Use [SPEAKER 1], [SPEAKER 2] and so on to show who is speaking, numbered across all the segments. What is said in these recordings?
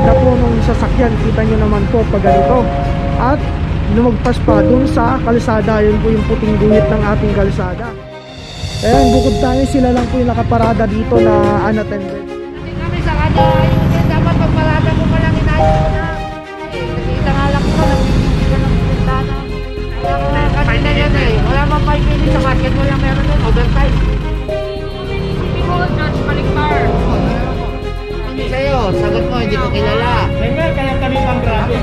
[SPEAKER 1] pagkakaparada po nung sasakyan kita nyo naman po pag ganito at lumagpas pa dun sa kalsada yun po yung puting guhit ng ating kalsada ayan bukod tayo sila lang po yung nakaparada dito na unattended
[SPEAKER 2] Kasi kami sa kanya, yung dapat pagparada mo palang inayos mo na. Nakita nga lang ko, nagpipili ka ng bintana. Kaya ko na yan eh. Wala mang 5 minutes sa market, wala meron doon, overtime. Sagot mo, hindi ko kilala.
[SPEAKER 3] kaya kami pang grabe.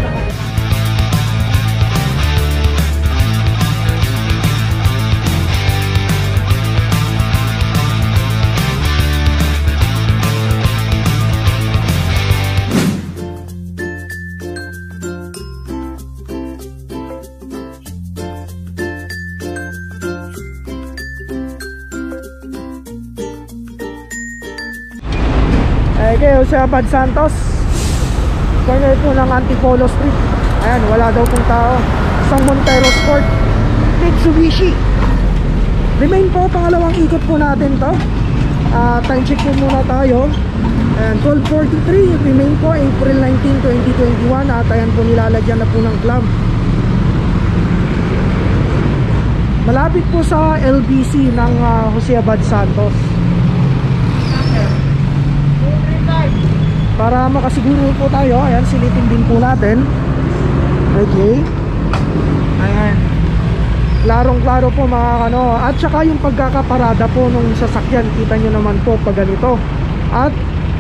[SPEAKER 1] Eh, kayo sa Bad Santos. Corner po ng Antipolo Street. Ayan, wala daw pong tao. Isang Montero Sport. Mitsubishi. Remain po, pangalawang ikot po natin to. Ah, time check po muna tayo. Ayan, 12.43. Remain po, April 19, 2021. At ayan po, nilalagyan na po ng club. Malapit po sa LBC ng ah, Jose Abad Santos. Para makasiguro po tayo, ayan, silipin din po natin. Okay. Ayan. Klarong klaro po mga ano. At saka yung pagkakaparada po nung sasakyan, kita nyo naman po pag ganito. At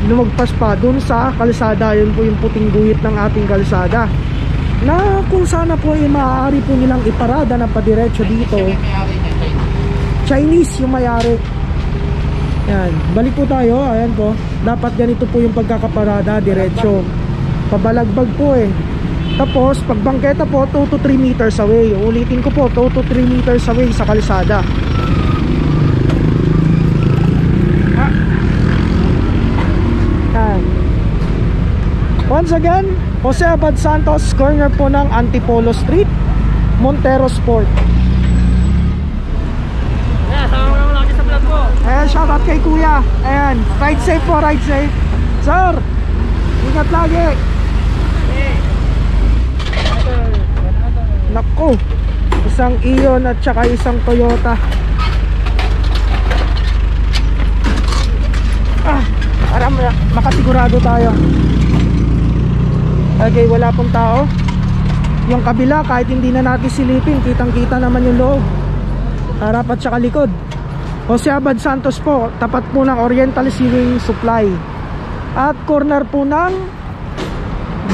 [SPEAKER 1] lumagpas pa dun sa kalsada, yun po yung puting guhit ng ating kalsada. Na kung sana po ay maaari po nilang iparada na padiretso dito. Chinese yung mayari. Yan, balik po tayo, ayan po. Dapat ganito po yung pagkakaparada, diretso. Pabalagbag po eh. Tapos, pag bangketa po, 2 to 3 meters away. Ulitin ko po, 2 to 3 meters away sa kalsada. Yan. Once again, Jose Abad Santos, corner po ng Antipolo Street, Montero Sport.
[SPEAKER 3] Yeah, sama mo naman ako sa vlog mo.
[SPEAKER 1] Ayan, shoutout kay kuya. Ayan, ride safe po, ride safe. Sir, ingat lagi. Nako, isang Ion at saka isang Toyota. Ah, para ma- makasigurado tayo. Okay, wala pong tao. Yung kabila, kahit hindi na natin silipin, kitang-kita naman yung loob. Harap at saka likod. Jose Abad Santos po, tapat po ng Oriental Sewing Supply. At corner po ng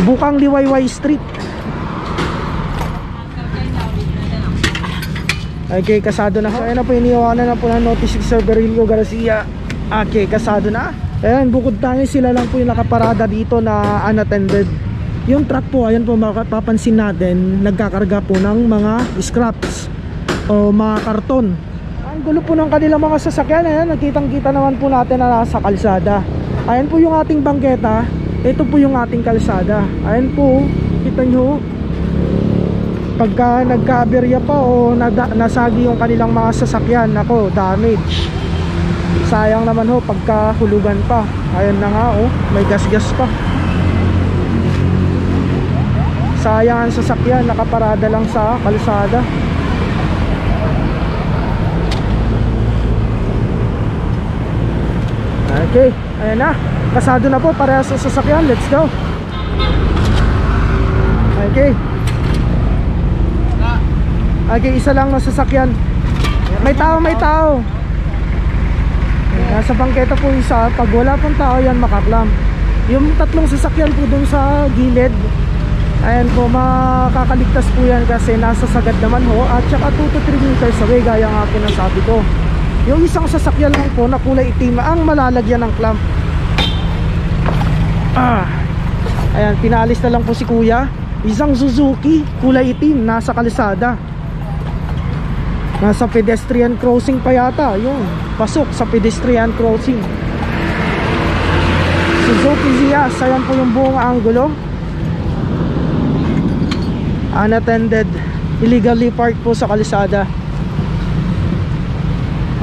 [SPEAKER 1] Bukang Liwayway Street. Okay, kasado na. So, ayan na po, iniwanan na po ng notice si Sir Berilio Garcia. Okay, kasado na. Ayan, bukod tayo sila lang po yung nakaparada dito na unattended. Yung truck po, ayan po, mapapansin natin, nagkakarga po ng mga scraps o mga karton. Gulo po ng kanilang mga sasakyan, ayan, nakitang kita naman po natin na nasa kalsada. Ayan po yung ating bangketa, ito po yung ating kalsada. Ayan po, kita nyo, pagka nagka-aberya pa o nasagi yung kanilang mga sasakyan ako damage sayang naman ho pagka hulugan pa ayun na nga oh may gas-gas pa sayang ang sasakyan nakaparada lang sa kalsada okay ayan na kasado na po parehas sa sasakyan let's go okay Okay, isa lang na sasakyan. May tao, may tao. Nasa bangketa po isa. Pag wala pong tao yan, makaklam. Yung tatlong sasakyan po dun sa gilid. Ayan po, makakaligtas po yan kasi nasa sagad naman ho. At saka 2 to 3 meters away, gaya nga po ng sabi ko. Yung isang sasakyan lang po na kulay itim ang malalagyan ng clamp. Ah. Ayan, pinalis na lang po si kuya. Isang Suzuki, kulay itim, nasa kalsada. Nasa pedestrian crossing pa yata. Yun. Pasok sa pedestrian crossing. Suzuki Zias. Ayan po yung buong angulo. Unattended. Illegally parked po sa kalsada.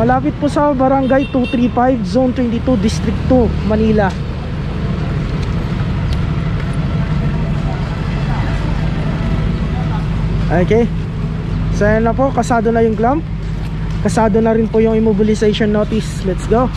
[SPEAKER 1] Malapit po sa Barangay 235, Zone 22, District 2, Manila. Okay. Sana na po, kasado na yung clamp. Kasado na rin po yung immobilization notice. Let's go.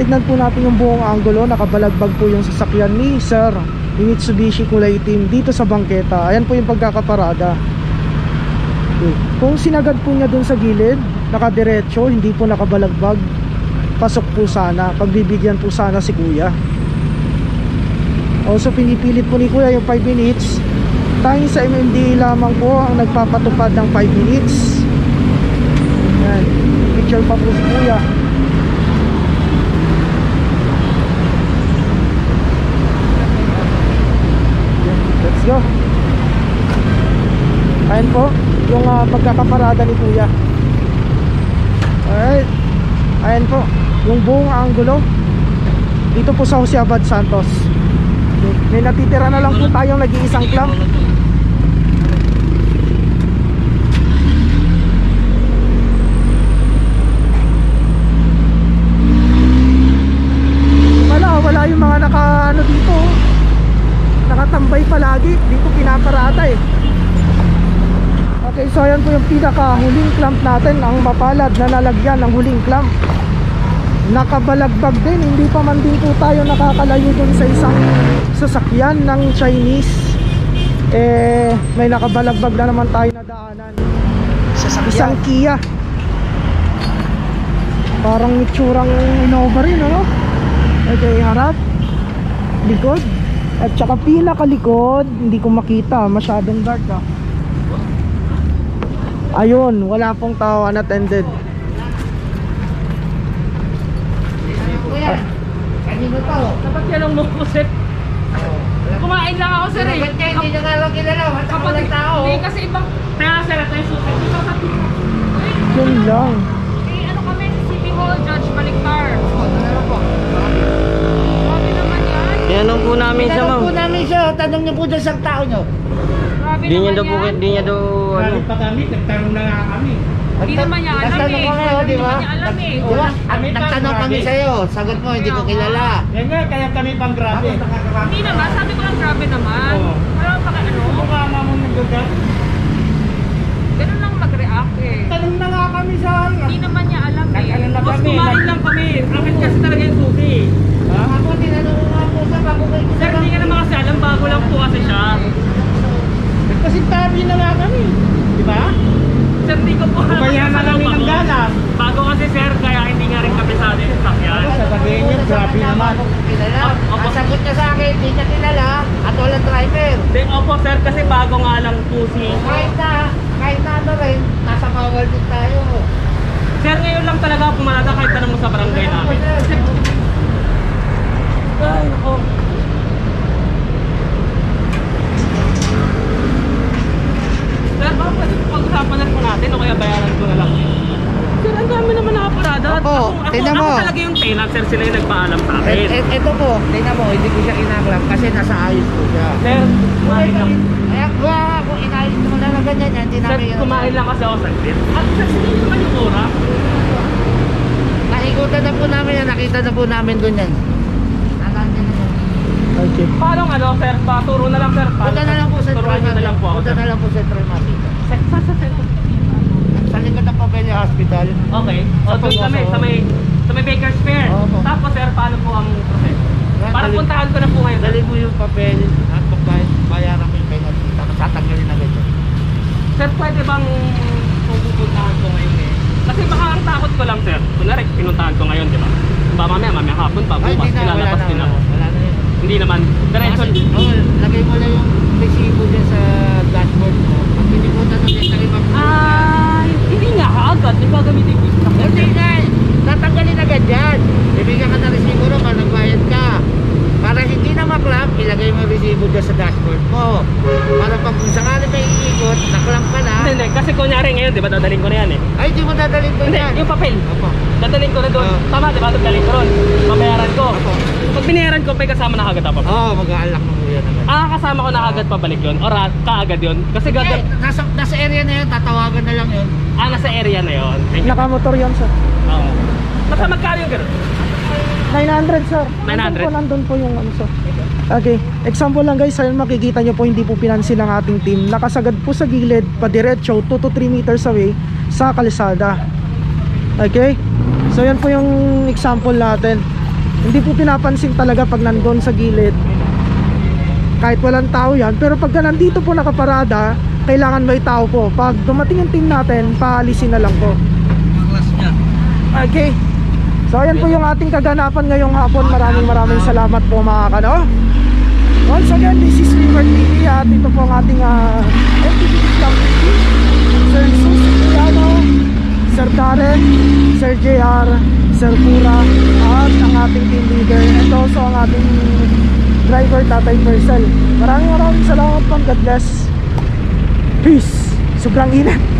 [SPEAKER 1] Tignan po natin yung buong anggulo. Nakabalagbag po yung sasakyan ni Sir ni Mitsubishi kulay team dito sa bangketa. Ayan po yung pagkakaparada. Okay. Kung sinagad po niya dun sa gilid, nakadiretso, hindi po nakabalagbag, pasok po sana. Pagbibigyan po sana si Kuya. Also pinipilit po ni Kuya yung 5 minutes. Tanging sa MMD lamang po ang nagpapatupad ng 5 minutes. Yan. Picture pa po si Kuya. Go. Ayan po, yung uh, pagkakaparada ni Kuya. Alright. Ayan po, yung buong anggulo. Dito po sa Jose Abad Santos. May natitira na lang po tayong nag-iisang clamp. Wala, wala yung mga naka ano dito. oh. Palagi. Dito pinaparada eh. Okay, so ayan po yung pinaka huling clamp natin, ang mapalad na lalagyan ng huling clamp. Nakabalagbag din, hindi pa man din po tayo nakakalayo dun sa isang sasakyan ng Chinese. Eh, may nakabalagbag na naman tayo na daanan. Isang Kia. Parang itsurang Innova rin, ano? Okay, harap. Likod. At saka pinakalikod, hindi ko makita, masyadong dark ah. Ayun, wala pong tao unattended.
[SPEAKER 2] Kuya, kanino to?
[SPEAKER 3] dapat yan ang mapusip. Kumain lang ako sir eh.
[SPEAKER 2] Ba't kaya hindi nyo nga lang kilala? Ako
[SPEAKER 3] Kapag
[SPEAKER 2] lang tao?
[SPEAKER 3] Hindi kasi ibang kaya sir at yung susi. Ito sa
[SPEAKER 1] Yun lang.
[SPEAKER 3] Eh, ano kami City Hall, Judge Baliktar.
[SPEAKER 2] Oh, ito na lang po.
[SPEAKER 3] Grabe naman yan.
[SPEAKER 4] Tinanong po namin siya,
[SPEAKER 2] Tanong
[SPEAKER 4] ma'am.
[SPEAKER 2] po namin siya. Tanong niyo po dyan sa tao niyo.
[SPEAKER 3] Grabe
[SPEAKER 4] Di niya
[SPEAKER 3] naman
[SPEAKER 4] daw po,
[SPEAKER 3] yan.
[SPEAKER 4] di niya daw, ano.
[SPEAKER 3] Pa kami, nagtanong na nga kami.
[SPEAKER 2] Nagta-
[SPEAKER 3] naman niya alam
[SPEAKER 2] Nagtanong
[SPEAKER 3] eh.
[SPEAKER 2] kami, oh, di ba?
[SPEAKER 3] Hindi niya alam eh.
[SPEAKER 2] Di ba?
[SPEAKER 3] Wala.
[SPEAKER 2] At Nagtanong kami sa'yo. Sagot mo, hindi ko kilala.
[SPEAKER 3] Yan nga, kaya kami pang grabe.
[SPEAKER 5] Hindi naman, sabi ko lang grabe naman.
[SPEAKER 3] Oo.
[SPEAKER 5] Wala pa ka ano,
[SPEAKER 3] Mukha nga mo nagdadag.
[SPEAKER 5] ganun lang mag-react eh.
[SPEAKER 3] Tanong na nga kami sa
[SPEAKER 5] Hindi naman niya alam eh.
[SPEAKER 3] Nag-ano na kami.
[SPEAKER 5] kumain
[SPEAKER 3] lang kami. Akin kasi talaga yung susi. Ha?
[SPEAKER 2] Ako, tinanong ko nga po sa bago kayo
[SPEAKER 5] Sir, hindi ka naman kasi alam, bago lang po kasi siya.
[SPEAKER 3] Nagpasintabi na nga kami. Di ba?
[SPEAKER 5] Sir, hindi ko po alam.
[SPEAKER 3] Kaya na
[SPEAKER 5] Sa
[SPEAKER 3] kami ng ganas.
[SPEAKER 5] Bago kasi sir, kaya hindi nga rin kami sa atin sa sakyan.
[SPEAKER 3] Ano, sasabihin niyo, grabe naman.
[SPEAKER 2] Ang sagot niya sa akin, hindi niya kilala at walang driver.
[SPEAKER 5] Then, opo sir, kasi bago nga lang po si...
[SPEAKER 2] Kahit na, kahit na ano rin, nasa bawal din tayo.
[SPEAKER 5] Sir, ngayon lang talaga ako pumalata kahit tanong mo sa barangay namin. Ay, nako. Sir, baka pwede pag-usapan na po natin o kaya bayaran ko na lang. Sir, ang dami naman Ah,
[SPEAKER 2] Opo,
[SPEAKER 5] ako, ako,
[SPEAKER 2] tingnan
[SPEAKER 5] ako
[SPEAKER 2] mo.
[SPEAKER 5] talaga yung tenant, sir. Sila yung nagpaalam sa
[SPEAKER 2] Et,
[SPEAKER 5] akin.
[SPEAKER 2] et, ito po, tingnan mo, hindi ko siya kinaklam kasi nasa ayos ko siya.
[SPEAKER 5] Sir, kumain lang.
[SPEAKER 2] Kaya kaya ako inayos mo na lang ganyan yan, hindi
[SPEAKER 5] Sir,
[SPEAKER 2] namin
[SPEAKER 5] kumain lang kasi ako saglit. At sir, sige naman yung oras.
[SPEAKER 2] Nakikutan na po namin yan, nakita na po namin doon yan. Na.
[SPEAKER 1] Okay.
[SPEAKER 5] Paano ano, sir? Paturo na lang, sir.
[SPEAKER 2] Punta na lang po sa
[SPEAKER 5] niyo na lang po ako,
[SPEAKER 2] Punta
[SPEAKER 5] sir.
[SPEAKER 2] na lang po sa Tremati.
[SPEAKER 5] Sa, sa, sa, sa,
[SPEAKER 2] Sa likod ng Pabella Hospital.
[SPEAKER 5] Okay. O,
[SPEAKER 2] Sa
[SPEAKER 5] doon kami, sa may, sa may Baker's Fair.
[SPEAKER 2] Opo.
[SPEAKER 5] Tapos, sir, paano po ang proseso?
[SPEAKER 2] Yan,
[SPEAKER 5] Para
[SPEAKER 2] dali-
[SPEAKER 5] puntahan ko na po ngayon.
[SPEAKER 2] Dali mo yung papel at pagbayad, bayaran mo yung penalty. Tapos tatanggalin na ganyan.
[SPEAKER 5] Sir, pwede bang pupuntahan ko ngayon eh? Kasi baka ang takot ko lang, sir. Kunwari, pinuntahan ko ngayon, di ba? Ba mamaya, mamaya hapon pa,
[SPEAKER 2] Ay,
[SPEAKER 5] bukas,
[SPEAKER 2] hindi na, wala na.
[SPEAKER 5] din ako.
[SPEAKER 2] Wala na yun.
[SPEAKER 5] Hindi naman. Diretso.
[SPEAKER 2] Kasi, oh, lagay mo lang yung resibo dyan sa dashboard mo. Pag na doon, lagay mo.
[SPEAKER 5] Ah, hindi nga kaagad. Di ba gamitin ko
[SPEAKER 2] Hindi na, tatanggalin agad yan. Bibigyan ka ng resibo ro pag nagbayad ka. Para hindi na maklamp, ilagay mo resibo dyan sa dashboard mo. Para pag kung sakali may iikot, naklamp ka na.
[SPEAKER 5] Hindi. Kasi kunyari ngayon, di ba, dadalhin ko na yan eh.
[SPEAKER 2] Ay, di mo dadalhin ko yan.
[SPEAKER 5] yung papel.
[SPEAKER 2] Opo.
[SPEAKER 5] Dadalhin ko na doon.
[SPEAKER 2] Oo.
[SPEAKER 5] Tama, di ba? Dadalhin ko ron. Mabayaran ko.
[SPEAKER 2] Opo.
[SPEAKER 5] Pag binayaran ko, may kasama na agad ako.
[SPEAKER 2] Oo, oh, mag-aalak mo yan agad.
[SPEAKER 5] Ah, kasama ko na agad pabalik yun? Or ah, kaagad yun? Kasi
[SPEAKER 2] Eh,
[SPEAKER 5] gagad...
[SPEAKER 2] nasa, nasa area na yun, tatawagan na lang yun.
[SPEAKER 5] Ah, nasa area na yun.
[SPEAKER 1] Nakamotor yan sir.
[SPEAKER 5] Oo. Basta magkano yung gano'n?
[SPEAKER 1] 900 sir.
[SPEAKER 5] 900?
[SPEAKER 1] Nandun po, nandun po yung ano sir. Okay. Example lang guys, ayun makikita nyo po hindi po pinansin ng ating team. Nakasagad po sa gilid, padiretso 2 to 3 meters away sa kalsada. Okay? So yan po yung example natin. Hindi po pinapansin talaga pag nandun sa gilid. Kahit walang tao yan. Pero pagka nandito po nakaparada, kailangan may tao po. Pag dumating yung team natin, paalisin na lang po. Okay. So ayan po yung ating kaganapan ngayong hapon. Maraming maraming salamat po mga kano. Once again, this is River TV at ito po ang ating uh, MTV Club TV. Sir Susi Piano, Sir Karen, Sir JR, Sir Pura, at ang ating team leader. And also ang ating driver, Tatay Percel. Maraming maraming salamat po. God bless. Peace. Sobrang init.